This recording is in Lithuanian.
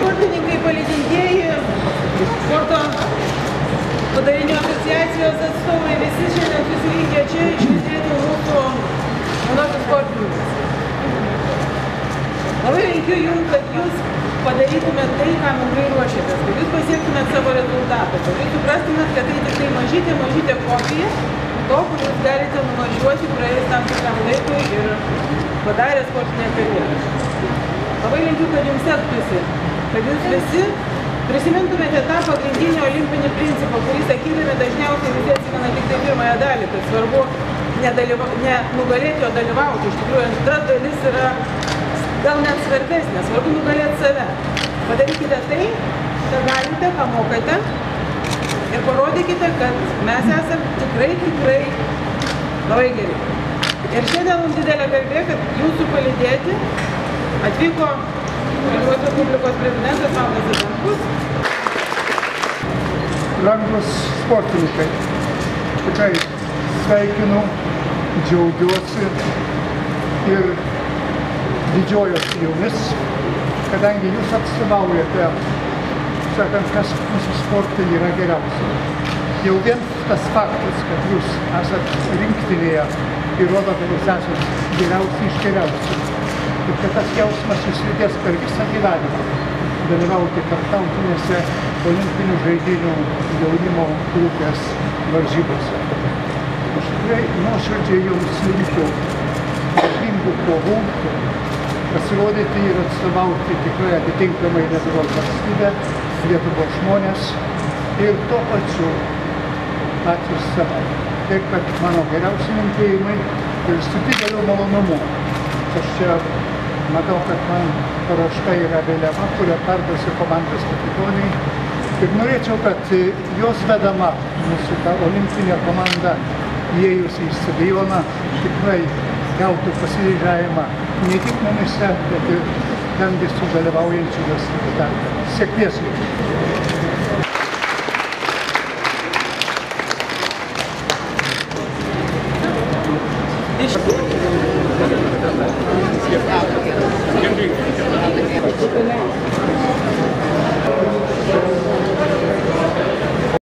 Sportininkai palidintieji, sporto padarinio asociacijos atstovai visi šiandien susirinkę čia išvizėti mūsų jaunosius sportininkus. Labai linkiu jums, kad jūs padarytumėt tai, kam ilgai ruošiatės, kad jūs pasiektumėt savo rezultatą, kad jūs suprastumėt, kad tai tik tai mažytė, mažytė kopija to, kur Jūs galite nuvažiuoti praėjus tam tikram laikui ir padarę sportinę karjerą. Labai linkiu, kad Jums sektųsi, kad Jūs visi prisimintumėte tą pagrindinį olimpinį principą, kurį sakydami dažniausiai visi atsimena tik tai pirmąją dalį, kad svarbu nedalyva, ne nugalėti, o dalyvauti. Iš tikrųjų, antra dalis yra gal net svarbesnė, svarbu nugalėti save. Padarykite tai, ką galite, ką mokate ir parodykite, kad mes esame tikrai, tikrai labai geri. Ir šiandien mums didelė garbė, kad jūsų palidėti atvyko Lietuvos Respublikos prezidentas Valdas Adamkus. Brangus sportininkai, tikrai sveikinu, džiaugiuosi ir didžiuojuosi jumis, kadangi jūs atstovaujate, sakant, kas mūsų sporte yra geriausia. Jau vien tas faktas, kad jūs esat rinktinėje, įrodo, kad jūs esat geriausi iš geriausių. Ir kad tas jausmas jūs lydės per visą gyvenimą dalyvauti tarptautinėse olimpinių žaidinių jaunimo grupės varžybose. Aš tikrai nuoširdžiai jums linkiu garbingų kovų, pasirodyti ir atstovauti tikrai atitinkamai Lietuvos valstybę, Lietuvos žmonės ir tuo pačiu patys save. Taip kad mano geriausi linkėjimai ir su dideliu malonumu. Aš čia matau, kad man paruošta yra vėliava, kurią perduosiu komandos kapitoniai. Ir norėčiau, kad jos vedama mūsų ta olimpinė komanda įėjusi į stadioną tikrai gautų pasididžiavimą ne tik mumise, bet ir ten visų dalyvaujančių jos tarpe. Sėkmės jums!